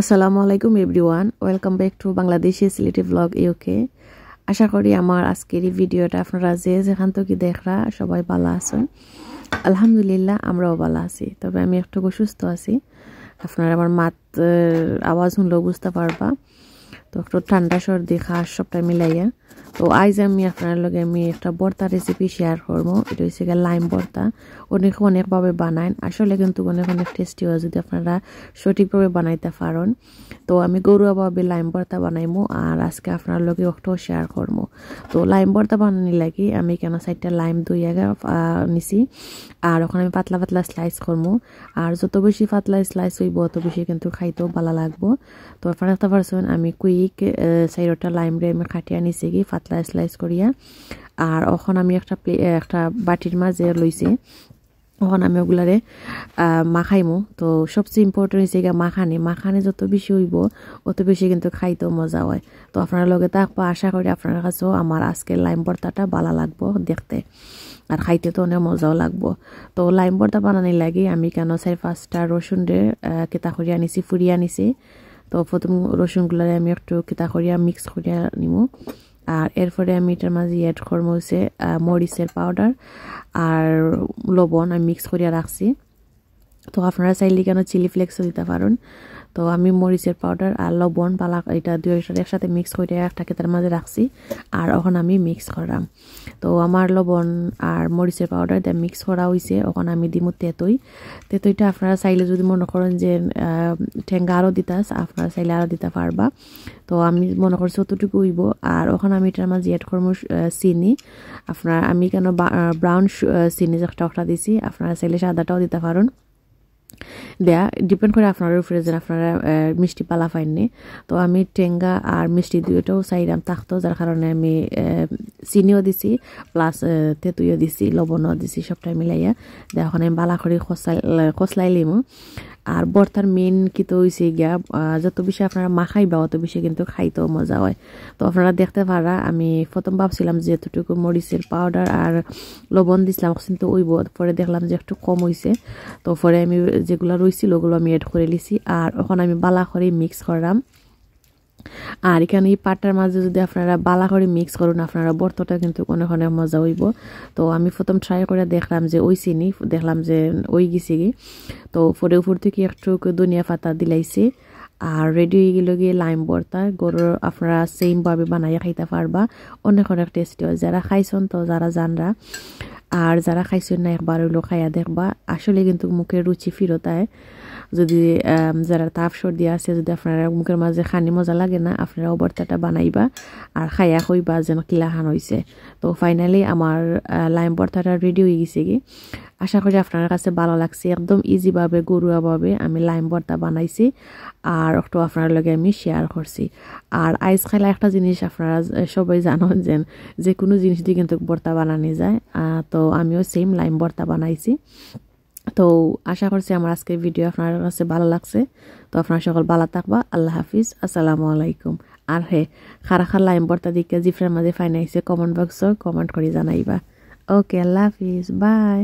আসসালামু আলাইকুম everyone welcome back to Bangladeshi Sylheti blog UK আশা করি আমার আজকের এই ভিডিওটা আপনারা যে যেখান থেকে দেখরা সবাই ভালো আছেন। আলহামদুলিল্লাহ, আমরাও ভালো আছি। তবে আমি একটু অসুস্থ আছি। আপনারা আমার মাত আওয়াজ শুনলেও বুঝতে পারবা। তো একটু ঠান্ডা সর্দি, খাস সবটা মিলাইয়া। তো আইজ আমি আপনার লগে আমি একটা বর্তা রেসিপি শেয়ার করব। এটা হচ্ছে লাইম বর্তা অনেক অনেকভাবে বানায়। আসলে কিন্তু অনেক অনেক টেস্টি হয় যদি আপনারা সঠিকভাবে বানাইতে পারেন। তো আমি গরুয়াভাবে লাইম বর্তা বানাইমো আর আজকে আপনার লগে একটাও শেয়ার করব। তো লাইম বর্তা বানানি লাগে আমি কেন সাইডটা লাইম দুই আগে নিছি। আর ওখানে আমি পাতলা পাতলা স্লাইস করব। আর যত বেশি পাতলা স্লাইস হইব, অত বেশি কিন্তু খাইতেও ভালো লাগবো। তো আপনারা একটা পারছেন, আমি কুইক সাইডটা লাইম রে আমি খাটিয়া নিছি। কি পাতলা স্লাইস করিয়া আর ওখান আমি একটা প্লে একটা বাটির মাঝে লইছি, ওখানে আমি ওগুলারে মাখাইমো। তো সবচেয়ে ইম্পর্টেন্ট হয়েছে গিয়ে মাখানি। মাখানি যত বেশি হইব, অত বেশি কিন্তু খাইতেও মজা হয়। তো আপনার লগে থাকব আশা করি আপনার কাছেও আমার আজকের লাইম ভর্তাটা ভালো লাগবো দেখতে। আর খাইতে তো অনেক মজাও লাগবো। তো লাইম ভর্তা বানানি লাগে আমি কেন চাই পাঁচটা রসুন রে কেতা করিয়া আনিছি, ফুরিয়া আনিছি। তো প্রথম রসুনগুলারে আমি একটু কেতা করিয়া মিক্স করিয়া নিমু। আর এরপরে আমি এটার মাঝে অ্যাড করব হচ্ছে মরিচের পাউডার আর লবণ আমি মিক্স করিয়া রাখছি। তো আপনারা চাইলে কেন চিলি ফ্লেক্সও দিতে পারেন। তো আমি মরিচের পাউডার আর লবণ, পালা এটা দুইটার একসাথে মিক্স করে একটা কেতার মাঝে রাখছি আর ওখান আমি মিক্স করলাম। তো আমার লবণ আর মরিচের পাউডার দিয়ে মিক্স করা হয়েছে ওখান আমি দিমু তেতই। তেতইটা আপনারা চাইলে যদি মনে করেন যে ঠেঙ্গা আরও দিতাস আপনারা চাইলে আরও দিতে পারবা। তো আমি মনে করছি অতটুকু হইব। আর ওখানে আমি এটার মাঝে অ্যাড করব চিনি। আপনার আমি কেন ব্রাউন চিনি একটা দিছি, আপনারা চাইলে সাদাটাও দিতে পারেন। দেয়া ডিপেন্ড করে আপনার উপরে যে আপনারা মিষ্টি পালা পাইননি তো আমি টেঙ্গা আর মিষ্টি দুইটাও চাইলাম থাকতো যার কারণে আমি চিনিও দিছি প্লাস তেঁতুইও দিছি, লবণও দিছি, সবটাই মিলাইয়া। ওখানে আমি বালা করে খসলাই খসলাই লিমু। আর বর্তার মেন তো হয়েছে গিয়া যত বেশি আপনারা মাখাইবা অত বেশি কিন্তু খাইতেও মজা হয়। তো আপনারা দেখতে পারা আমি প্রথম ভাবছিলাম যে এতটুকু মরিচের পাউডার আর লবণ দিছিলাম কিন্তু ওইব পরে দেখলাম যে একটু কম হয়েছে তো পরে আমি যেগুলো রয়েছিল ওগুলো আমি এড করে লিছি আর ওখানে আমি বালা করে মিক্স করলাম আর এখানে এই পাটার মাঝে যদি আপনারা বালা করে মিক্স করুন, আপনারা বর্তটা কিন্তু অনেক অনেক মজা হইব। তো আমি প্রথম ট্রাই করে দেখলাম যে ওই চিনি, দেখলাম যে ওই গেছি তো পরে উপর থেকে একটু দুনিয়া পাতা দিলাইছি। আর রেডি হয়ে গেল গিয়ে লাইম বর্তা। গরুর আপনারা সেমভাবে বানাইয়া খাইতে পারবা। অনেক অনেক টেস্টি হয়। যারা খাইছেন তো যারা জানরা। আর যারা খাইছেন না, একবার হইল খাইয়া দেখবা। আসলে কিন্তু মুখের রুচি ফিরতায় যদি যারা তাপ সর্দি আছে, যদি আপনারা মুখের মাঝে খানি মজা লাগে না, আপনারা অবর্তাটা বানাইবা আর খাইয়া হইবা যেন কিলাহান হয়েছে তো ফাইনালি আমার লাইম বর্তাটা রেডি হয়ে গেছে কি আশা করি আপনার কাছে ভালো লাগছে। একদম ইজিভাবে গরুয়াভাবে আমি লাইম বর্তা বানাইছি আর একটু আপনার লগে আমি শেয়ার করছি। আর আইস খাইলা একটা জিনিস আপনারা সবাই জানেন যে যে কোনো জিনিস দিয়ে কিন্তু বর্তা বানানো যায়। তো আমিও সেম লাইম বর্তা বানাইছি। তো আশা করছি আমার আজকের ভিডিও আপনার কাছে ভালো লাগছে। তো আপনার সকল ভালো থাকবা। আল্লাহ হাফিজ। আসসালামু আলাইকুম। আর হে খারা খার লাইম বর্তা দিকে জিফ্রের মাঝে ফাইনাইছে কমেন্ট বক্স কমেন্ট করে জানাইবা। ওকে আল্লাহ হাফিজ। বাই